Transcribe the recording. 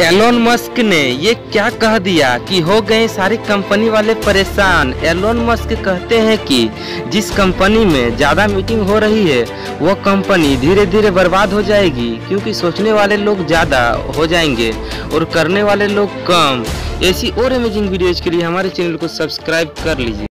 Elon Musk ने ये क्या कह दिया कि हो गए सारी कंपनी वाले परेशान। एलोन मस्क कहते हैं कि जिस कंपनी में ज़्यादा मीटिंग हो रही है, वो कंपनी धीरे धीरे बर्बाद हो जाएगी, क्योंकि सोचने वाले लोग ज़्यादा हो जाएँगे और करने वाले लोग कम। ऐसी और अमेजिंग वीडियोज़ के लिए हमारे चैनल को सब्सक्राइब कर लीजिए।